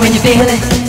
when you feel it.